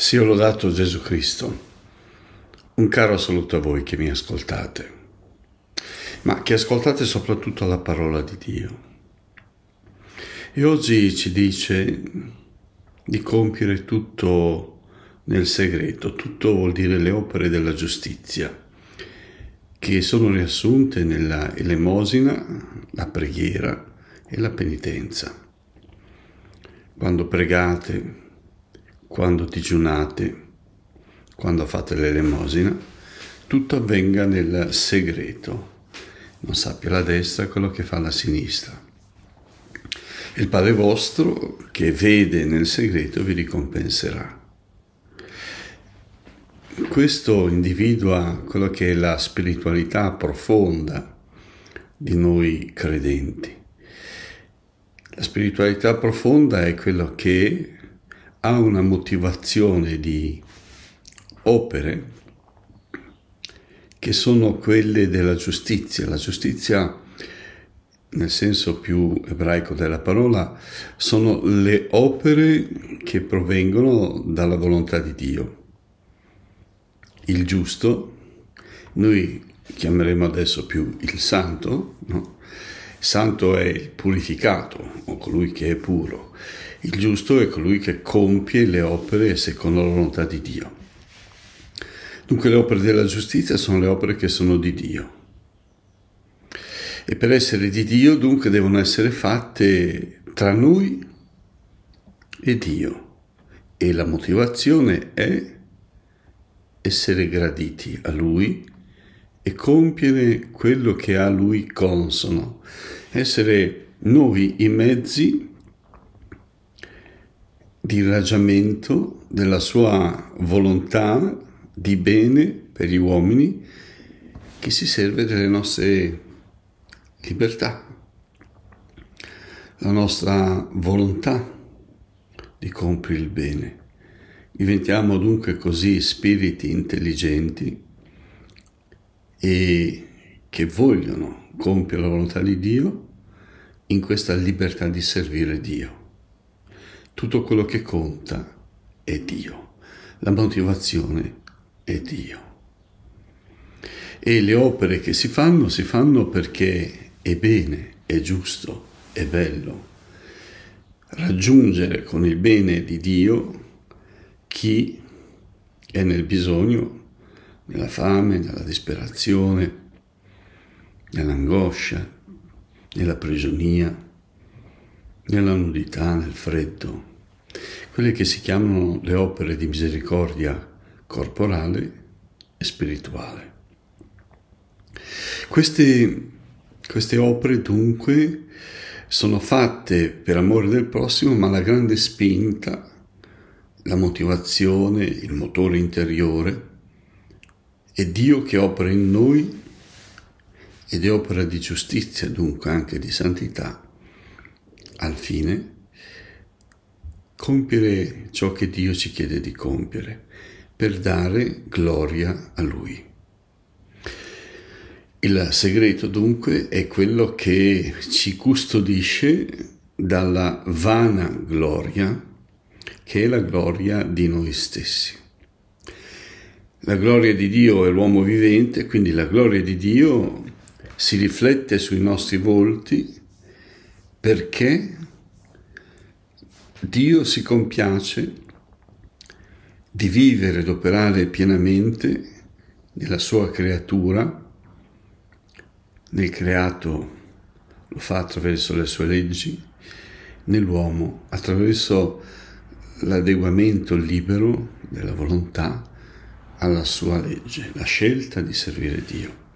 Sia lodato Gesù Cristo. Un caro saluto a voi che mi ascoltate, ma che ascoltate soprattutto la parola di Dio. E oggi ci dice di compiere tutto nel segreto, tutto vuol dire le opere della giustizia, che sono riassunte nella elemosina, la preghiera e la penitenza. Quando pregate, quando digiunate, quando fate l'elemosina, tutto avvenga nel segreto. Non sappia la destra quello che fa la sinistra. Il Padre vostro che vede nel segreto vi ricompenserà. Questo individua quello che è la spiritualità profonda di noi credenti. La spiritualità profonda è quello che ha una motivazione di opere che sono quelle della giustizia. La giustizia, nel senso più ebraico della parola, sono le opere che provengono dalla volontà di Dio. Il giusto, noi chiameremo adesso più il santo, no? Santo è il purificato o colui che è puro. Il giusto è colui che compie le opere secondo la volontà di Dio. Dunque le opere della giustizia sono le opere che sono di Dio. E per essere di Dio dunque devono essere fatte tra noi e Dio. E la motivazione è essere graditi a Lui e compiere quello che a Lui consono, essere noi i mezzi di raggiamento della sua volontà di bene per gli uomini che si serve delle nostre libertà, la nostra volontà di compiere il bene. Diventiamo dunque così spiriti intelligenti e che vogliono compiere la volontà di Dio in questa libertà di servire Dio. Tutto quello che conta è Dio, la motivazione è Dio. E le opere che si fanno si fanno perché è bene, è giusto, è bello raggiungere con il bene di Dio chi è nel bisogno, nella fame, nella disperazione, nell'angoscia, nella prigionia, nella nudità, nel freddo, quelle che si chiamano le opere di misericordia corporale e spirituale. Queste, queste opere dunque sono fatte per amore del prossimo, ma la grande spinta, la motivazione, il motore interiore è Dio che opera in noi ed è opera di giustizia, dunque anche di santità al fine compiere ciò che Dio ci chiede di compiere, per dare gloria a Lui. Il segreto dunque è quello che ci custodisce dalla vana gloria, che è la gloria di noi stessi. La gloria di Dio è l'uomo vivente, quindi la gloria di Dio si riflette sui nostri volti perché Dio si compiace di vivere ed operare pienamente nella sua creatura, nel creato lo fa attraverso le sue leggi, nell'uomo attraverso l'adeguamento libero della volontà alla sua legge, la scelta di servire Dio.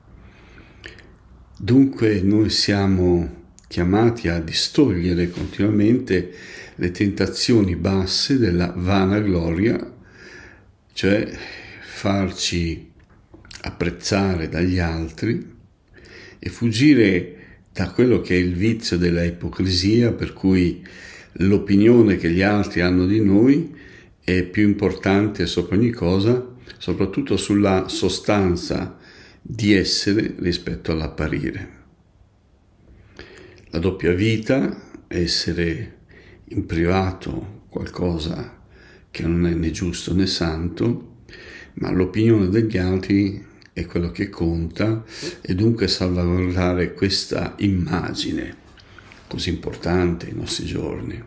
Dunque noi siamo chiamati a distogliere continuamente le tentazioni basse della vanagloria, cioè farci apprezzare dagli altri e fuggire da quello che è il vizio della ipocrisia, per cui l'opinione che gli altri hanno di noi è più importante sopra ogni cosa, soprattutto sulla sostanza di essere rispetto all'apparire la doppia vita, essere in privato qualcosa che non è né giusto né santo, ma l'opinione degli altri è quello che conta e dunque salvaguardare questa immagine così importante ai nostri giorni.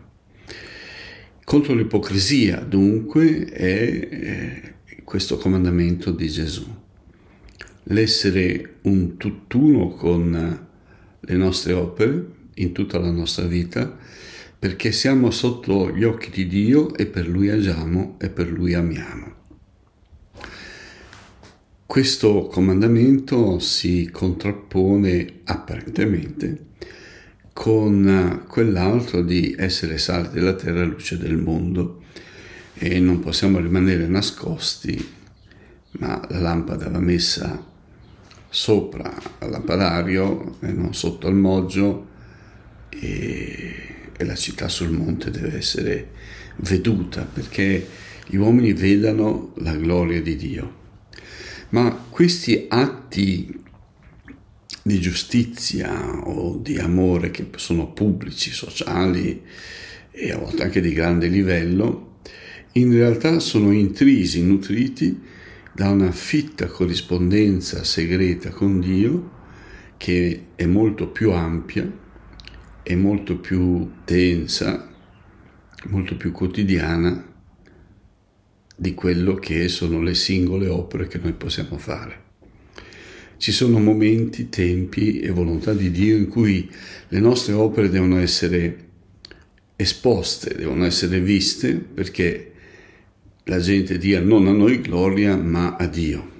Contro l'ipocrisia dunque è questo comandamento di Gesù, l'essere un tutt'uno con le nostre opere in tutta la nostra vita, perché siamo sotto gli occhi di Dio e per Lui agiamo e per Lui amiamo. Questo comandamento si contrappone apparentemente con quell'altro di essere sale della terra e luce del mondo e non possiamo rimanere nascosti, ma la lampada va messa sopra al lampadario e non sotto al moggio e, e la città sul monte deve essere veduta perché gli uomini vedano la gloria di Dio. Ma questi atti di giustizia o di amore che sono pubblici, sociali e a volte anche di grande livello, in realtà sono intrisi, nutriti da una fitta corrispondenza segreta con Dio che è molto più ampia, è molto più densa, molto più quotidiana di quello che sono le singole opere che noi possiamo fare. Ci sono momenti, tempi e volontà di Dio in cui le nostre opere devono essere esposte, devono essere viste perché la gente dia non a noi gloria ma a Dio.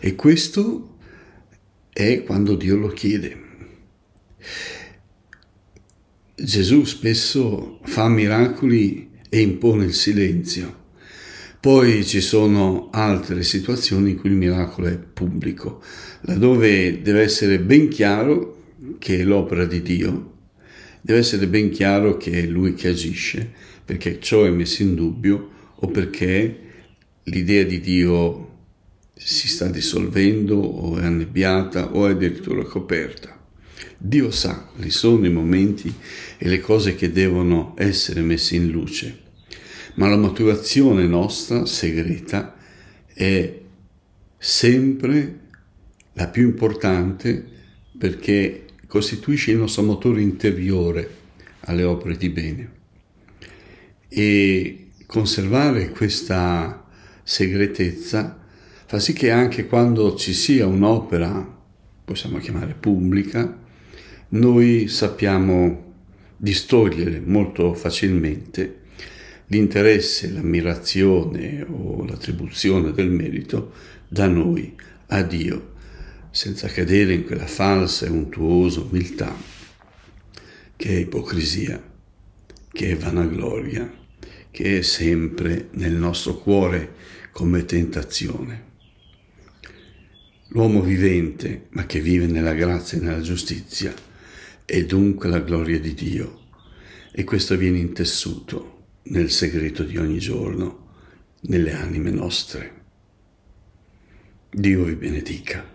E questo è quando Dio lo chiede. Gesù spesso fa miracoli e impone il silenzio. Poi ci sono altre situazioni in cui il miracolo è pubblico, laddove deve essere ben chiaro che è l'opera di Dio, deve essere ben chiaro che è Lui che agisce, perché ciò è messo in dubbio o perché l'idea di Dio si sta dissolvendo o è annebbiata o è addirittura coperta. Dio sa quali sono i momenti e le cose che devono essere messe in luce ma la motivazione nostra segreta è sempre la più importante perché costituisce il nostro motore interiore alle opere di bene. E conservare questa segretezza fa sì che anche quando ci sia un'opera, possiamo chiamare pubblica, noi sappiamo distogliere molto facilmente l'interesse, l'ammirazione o l'attribuzione del merito da noi a Dio, senza cadere in quella falsa e untuosa umiltà che è ipocrisia, che è vanagloria, che è sempre nel nostro cuore come tentazione. L'uomo vivente, ma che vive nella grazia e nella giustizia, è dunque la gloria di Dio e questo viene intessuto nel segreto di ogni giorno, nelle anime nostre. Dio vi benedica.